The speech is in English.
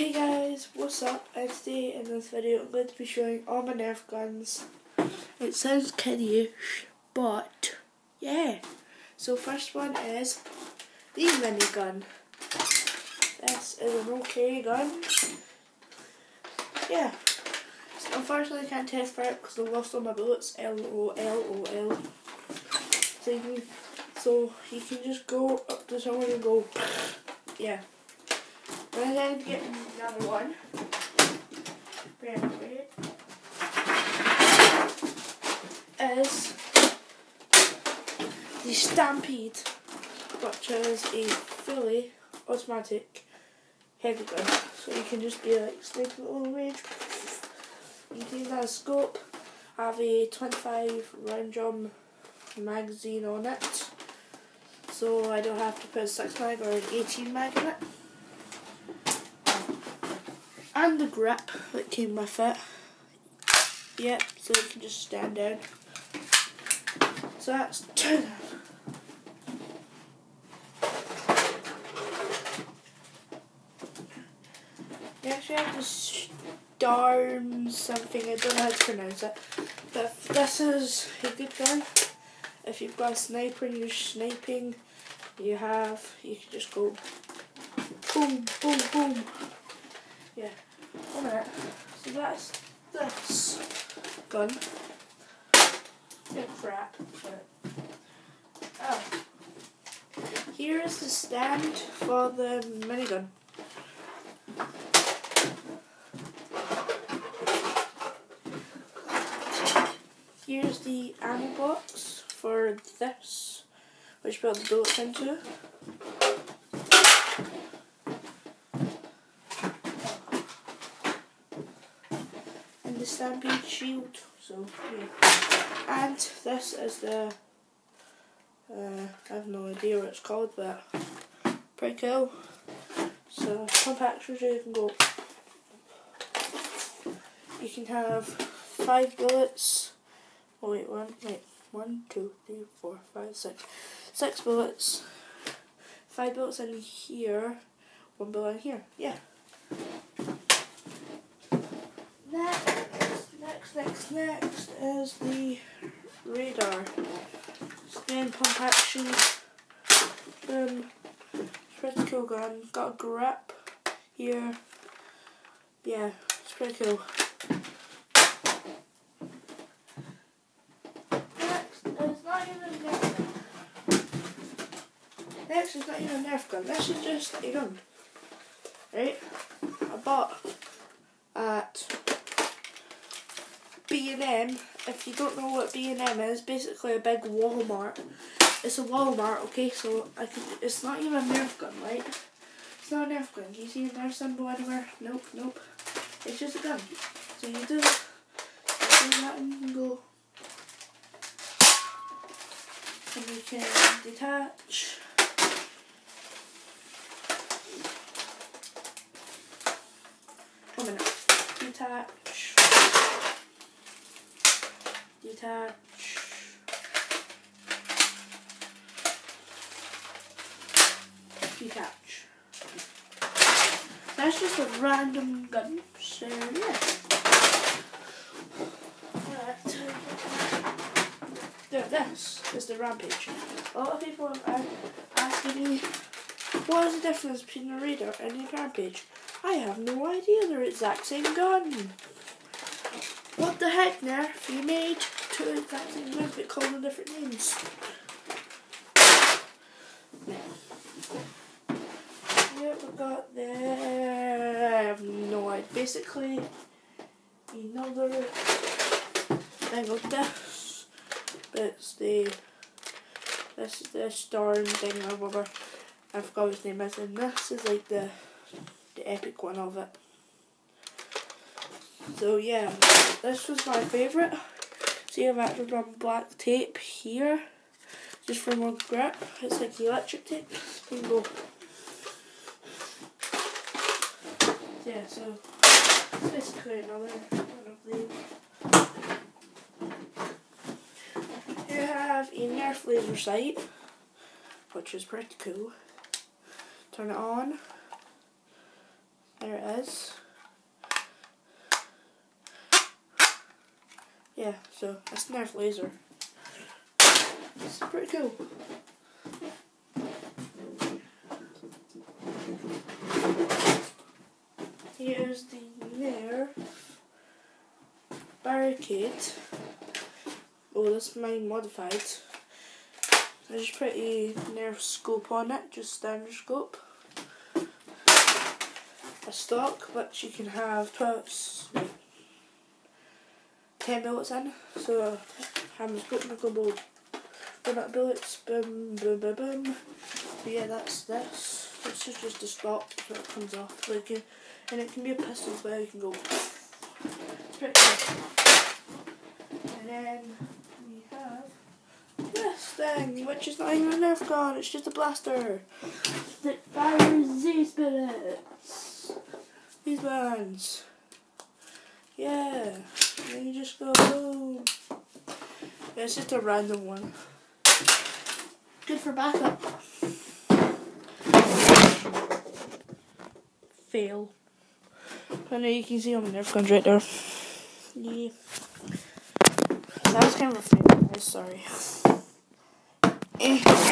Hey guys, what's up? And today in this video I'm going to be showing all my Nerf guns. It sounds kiddie-ish, but yeah. So first one is the mini gun. This is an okay gun. Yeah. So unfortunately I can't test for it because I lost all my bullets. L-O-L-O-L. So you can, so you can just go up to someone and go, yeah. And then get another one. Is the Stampede, which is a fully automatic heavy gun. So you can just be like sniping little range. You can have a scope, have a 25 round drum magazine on it. So I don't have to put a 6 mag or an 18 mag in it and the grip that came with it. Yep, so you can just stand down. So that's two. Next we have the Storm something, I don't know how to pronounce it. But this is a good gun. If you've got a sniper and you're sniping, you have, you can just go boom, boom, boom. Yeah. One minute. So that's this gun. Crap. Oh. Here is the stand for the minigun. Here's the ammo box for this, which you put the bullets into. The Stampede Shield. So yeah, and this is the uh, I have no idea what it's called, but pretty cool. So compact shooter, you can go. You can have five bullets. Oh wait, one, wait, one, two, three, four, five, six, six bullets. Five bullets in here, one bullet in here. Yeah. Next, next next is the Raider. Scan pump action. Boom. pretty cool gun. Got a grip here. Yeah, it's pretty cool. Next is not even a Nerf gun. Next is not even a Nerf gun. This is just a gun. Right? I bought at B&M, if you don't know what B&M is, basically a big Walmart. It's a Walmart, okay, so I can, it's not even a Nerf gun, right? It's not a Nerf gun. Do you see a Nerf symbol anywhere? Nope, nope. It's just a gun. So you do, you do that and you can go. And you can detach. One minute. Detach detach. Detach. That's just a random gun, so yeah. this is the Rampage. A lot of people are uh, asked me, what is the difference between a Raider and a Rampage? I have no idea, they're the exact same gun. What the heck, Nerf? You made two exact same guns but called them different names. Yep, we got there. I have no idea. Basically, another thing of this. But it's the this is the storm thing or whatever. I forgot his name is, and this is like the the epic one of it. So yeah, this was my favourite. See I've actually done black tape here, just for more grip. It's like electric tape. You go. Yeah, so basically another one of these. Here I have a Nerf laser sight, which is pretty cool. Turn it on. There it is. Yeah, so that's Nerf laser. It's pretty cool. Here's the Nerf barricade. Oh, this is mine modified. There's pretty Nerf scope on it, just standard scope. A stock, which you can have 12, 10 bullets in. So, hammer's got my global run bullets, boom, boom, boom, boom. But yeah, that's this. This is just a so it comes off. Like, uh, and it can be a pistol well, you can go. Pretty cool. And then we have this thing, which is not even a Nerf gun, it's just a blaster that fires these bullets. These ones. Yeah. Then you just go boom. Yeah, it's just a random one. Good for backup. Fail. I know you can see all my Nerf guns right there. Yeah. That was kind of a fail, guys, sorry. Eh.